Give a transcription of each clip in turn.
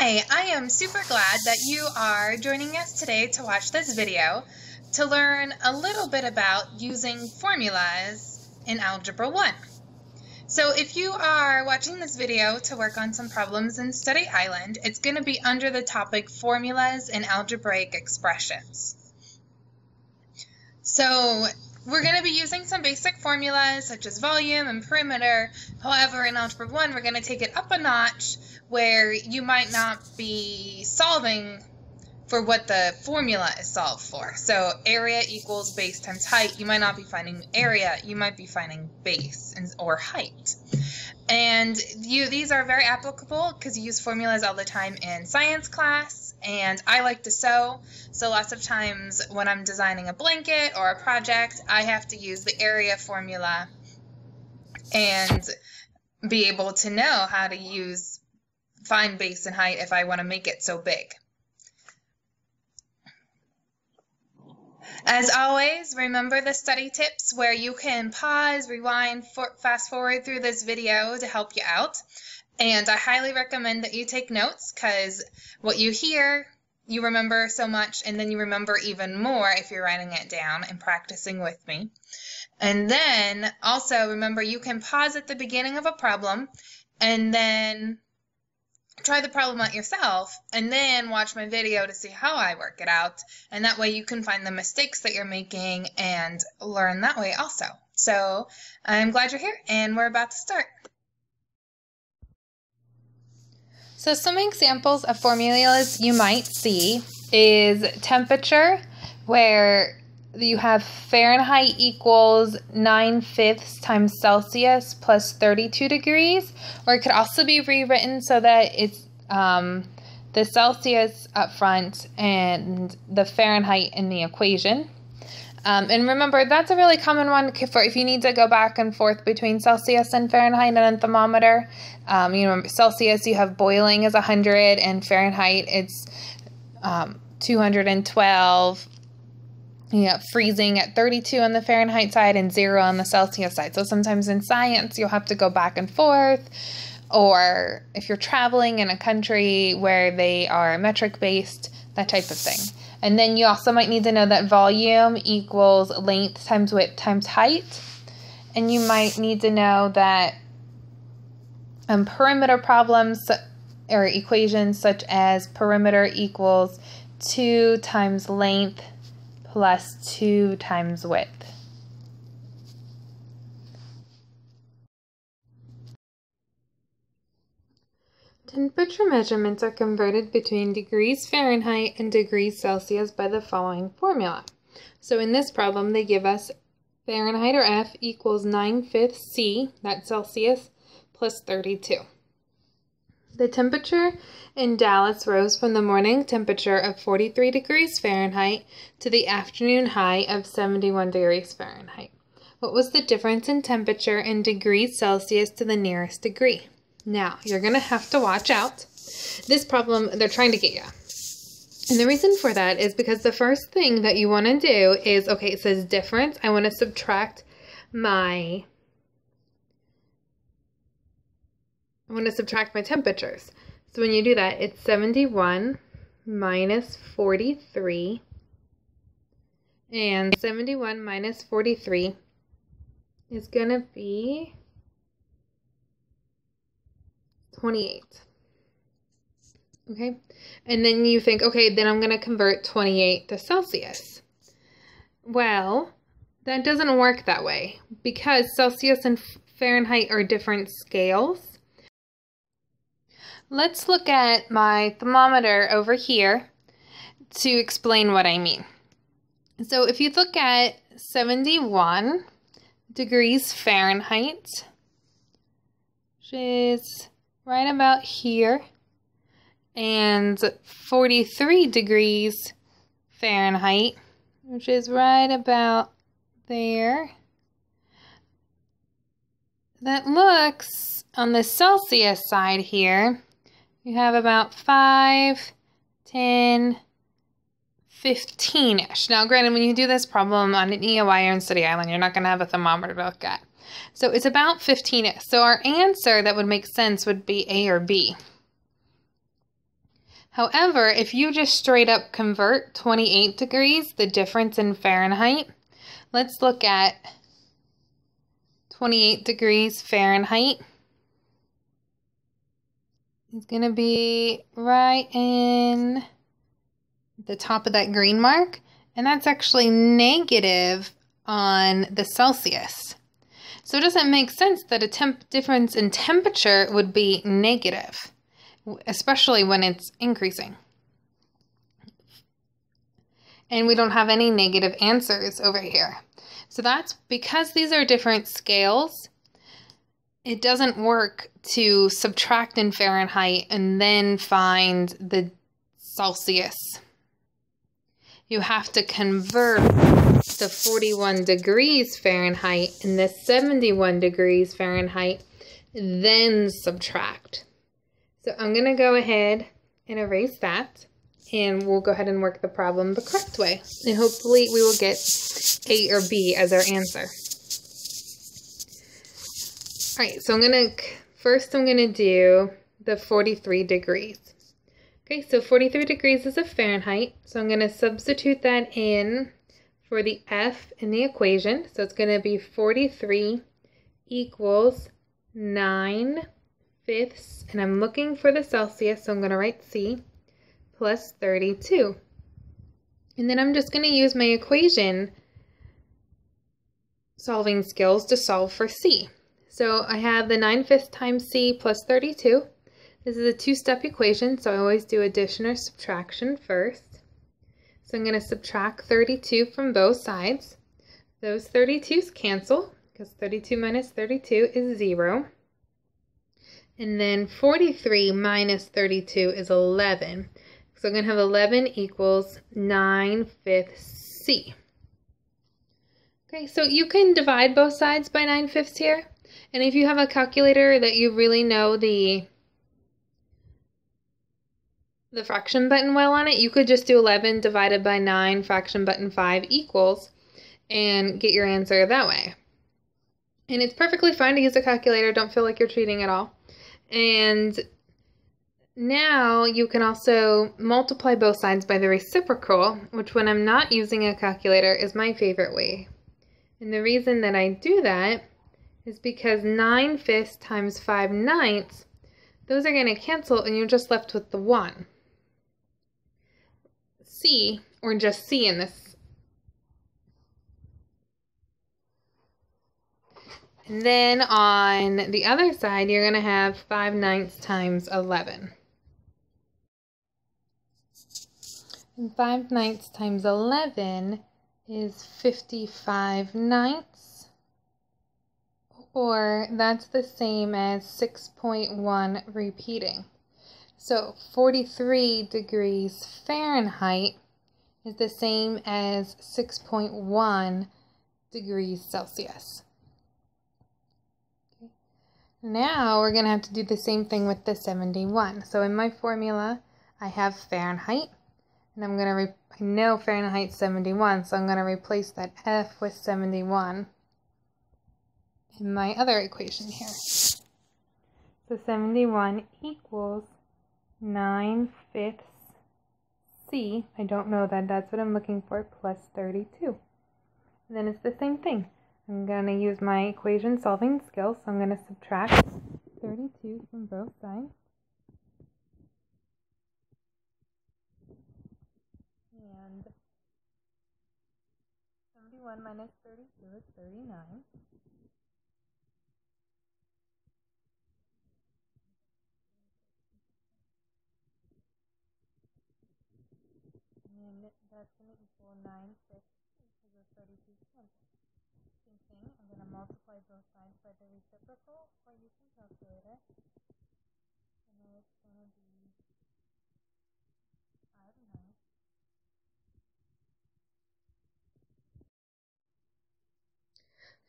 Hi, I am super glad that you are joining us today to watch this video to learn a little bit about using formulas in Algebra 1. So if you are watching this video to work on some problems in Study Island, it's going to be under the topic Formulas and Algebraic Expressions. So we're going to be using some basic formulas such as volume and perimeter. However, in Algebra 1, we're going to take it up a notch where you might not be solving for what the formula is solved for. So area equals base times height. You might not be finding area. You might be finding base or height. And you, these are very applicable because you use formulas all the time in science class and I like to sew. So lots of times when I'm designing a blanket or a project, I have to use the area formula and be able to know how to use find base and height if I want to make it so big. As always, remember the study tips where you can pause, rewind, for, fast forward through this video to help you out. And I highly recommend that you take notes because what you hear, you remember so much, and then you remember even more if you're writing it down and practicing with me. And then also remember you can pause at the beginning of a problem and then try the problem out yourself and then watch my video to see how I work it out. And that way you can find the mistakes that you're making and learn that way also. So I'm glad you're here and we're about to start. So some examples of formulas you might see is temperature, where you have Fahrenheit equals 9 fifths times Celsius plus 32 degrees, or it could also be rewritten so that it's um, the Celsius up front and the Fahrenheit in the equation. Um, and remember, that's a really common one for if you need to go back and forth between Celsius and Fahrenheit and a thermometer. Um, you know, Celsius, you have boiling is 100, and Fahrenheit, it's um, 212. You know, freezing at 32 on the Fahrenheit side and zero on the Celsius side. So sometimes in science, you'll have to go back and forth. Or if you're traveling in a country where they are metric based, that type of thing. And then you also might need to know that volume equals length times width times height. And you might need to know that um, perimeter problems or equations such as perimeter equals 2 times length plus 2 times width. Temperature measurements are converted between degrees Fahrenheit and degrees Celsius by the following formula. So in this problem, they give us Fahrenheit or F equals 9 fifths C, that's Celsius, plus 32. The temperature in Dallas rose from the morning temperature of 43 degrees Fahrenheit to the afternoon high of 71 degrees Fahrenheit. What was the difference in temperature in degrees Celsius to the nearest degree? Now, you're going to have to watch out. This problem, they're trying to get you. And the reason for that is because the first thing that you want to do is, okay, it says difference. I want to subtract my, I want to subtract my temperatures. So when you do that, it's 71 minus 43. And 71 minus 43 is going to be 28. Okay, and then you think, okay, then I'm going to convert 28 to Celsius. Well, that doesn't work that way because Celsius and Fahrenheit are different scales. Let's look at my thermometer over here to explain what I mean. So if you look at 71 degrees Fahrenheit, which is right about here and 43 degrees Fahrenheit, which is right about there. That looks on the Celsius side here, you have about 5, 10, 15-ish. Now, granted, when you do this problem on an EOI or in Study Island, you're not going to have a thermometer to look at. So it's about 15 So our answer that would make sense would be A or B. However, if you just straight up convert 28 degrees, the difference in Fahrenheit, let's look at 28 degrees Fahrenheit. It's going to be right in the top of that green mark, and that's actually negative on the Celsius. So it doesn't make sense that a temp difference in temperature would be negative, especially when it's increasing. And we don't have any negative answers over here. So that's because these are different scales, it doesn't work to subtract in Fahrenheit and then find the Celsius. You have to convert to 41 degrees Fahrenheit and the 71 degrees Fahrenheit, then subtract. So I'm going to go ahead and erase that and we'll go ahead and work the problem the correct way. And hopefully we will get A or B as our answer. All right, so I'm going to, first I'm going to do the 43 degrees. Okay, so 43 degrees is a Fahrenheit, so I'm going to substitute that in for the F in the equation. So it's going to be 43 equals 9 fifths, and I'm looking for the Celsius, so I'm going to write C, plus 32. And then I'm just going to use my equation solving skills to solve for C. So I have the 9 fifths times C plus 32. This is a two-step equation, so I always do addition or subtraction first. So I'm going to subtract 32 from both sides. Those 32's cancel because 32 minus 32 is 0. And then 43 minus 32 is 11. So I'm going to have 11 equals 9 fifths C. Okay, so you can divide both sides by 9 fifths here. And if you have a calculator that you really know the the fraction button well on it, you could just do 11 divided by 9 fraction button 5 equals and get your answer that way. And it's perfectly fine to use a calculator. Don't feel like you're cheating at all. And now you can also multiply both sides by the reciprocal, which when I'm not using a calculator is my favorite way. And the reason that I do that is because 9 fifths times 5 ninths, those are going to cancel and you're just left with the 1. C, or just C in this. And then on the other side, you're going to have 5 ninths times 11. And 5 ninths times 11 is 55 ninths, or that's the same as 6.1 repeating. So 43 degrees Fahrenheit is the same as 6.1 degrees Celsius. Now we're going to have to do the same thing with the 71. So in my formula, I have Fahrenheit, and I'm going to, I know Fahrenheit 71, so I'm going to replace that F with 71 in my other equation here. So 71 equals 9 fifths C, I don't know that, that's what I'm looking for, plus 32. And then it's the same thing. I'm going to use my equation solving skills, so I'm going to subtract 32 from both sides. And 71 minus 32 is 39. That's going to equal 9 fifths because of 32 cancel. Same thing, I'm going to multiply both sides by the reciprocal or calculate it. And then it's going to be 5 ninths.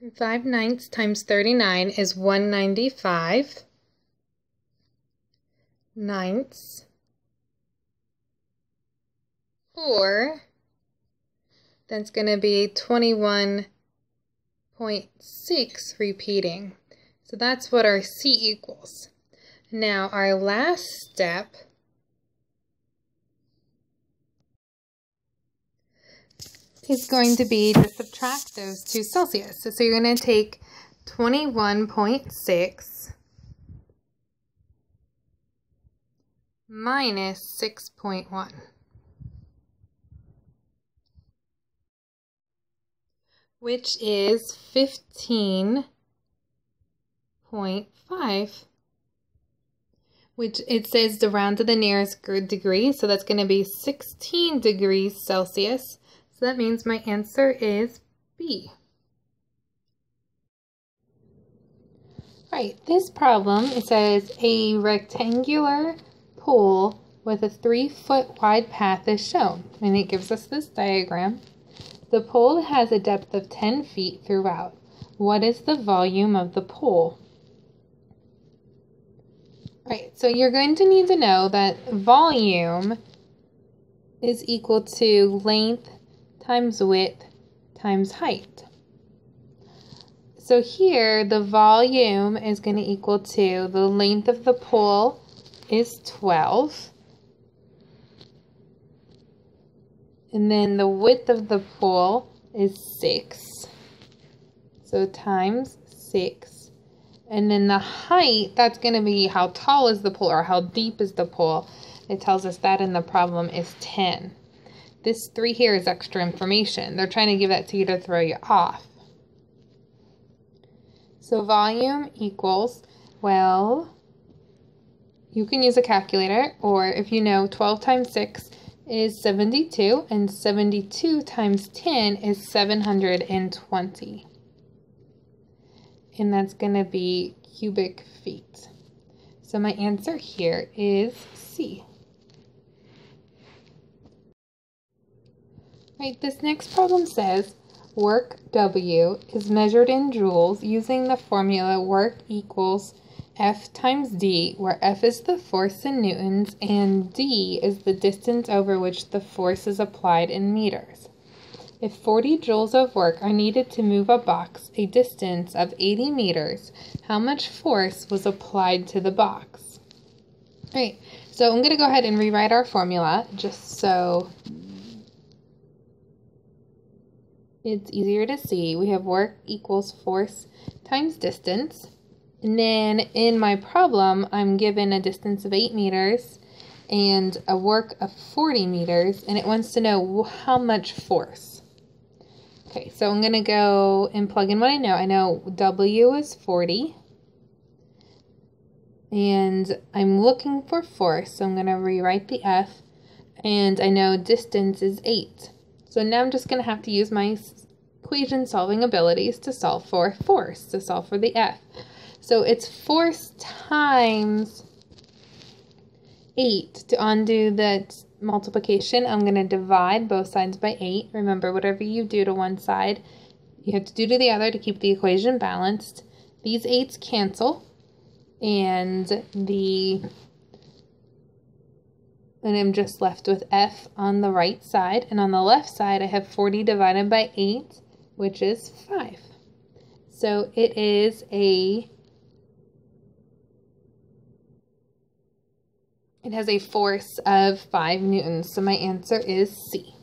And 5 ninths times 39 is 195 ninths 4, that's going to be 21.6 repeating. So that's what our C equals. Now our last step is going to be to subtract those two Celsius. So, so you're going to take 21.6 minus 6.1. Which is 15.5 which it says to round to the nearest degree, so that's going to be 16 degrees Celsius. So that means my answer is B. Alright, this problem, it says a rectangular pool with a three foot wide path is shown. And it gives us this diagram. The pool has a depth of 10 feet throughout. What is the volume of the pool? Right, so you're going to need to know that volume is equal to length times width times height. So here, the volume is going to equal to the length of the pool is 12. And then the width of the pool is 6. So times 6. And then the height, that's going to be how tall is the pool or how deep is the pool. It tells us that in the problem is 10. This 3 here is extra information. They're trying to give that to you to throw you off. So volume equals, well, you can use a calculator, or if you know 12 times 6 is 72, and 72 times 10 is 720 and that's going to be cubic feet. So my answer here is C. Right, this next problem says work W is measured in joules using the formula work equals F times D, where F is the force in newtons and D is the distance over which the force is applied in meters. If 40 joules of work are needed to move a box a distance of 80 meters, how much force was applied to the box? All right, so I'm going to go ahead and rewrite our formula just so it's easier to see. We have work equals force times distance. And then in my problem, I'm given a distance of 8 meters and a work of 40 meters, and it wants to know how much force. Okay, so I'm going to go and plug in what I know. I know W is 40. And I'm looking for force, so I'm going to rewrite the F. And I know distance is 8. So now I'm just going to have to use my equation solving abilities to solve for force, to solve for the F. So it's force times 8 to undo that multiplication, I'm going to divide both sides by 8. Remember, whatever you do to one side, you have to do to the other to keep the equation balanced. These 8s cancel, and the and I'm just left with f on the right side. And on the left side, I have 40 divided by 8, which is 5. So it is a It has a force of 5 newtons, so my answer is C.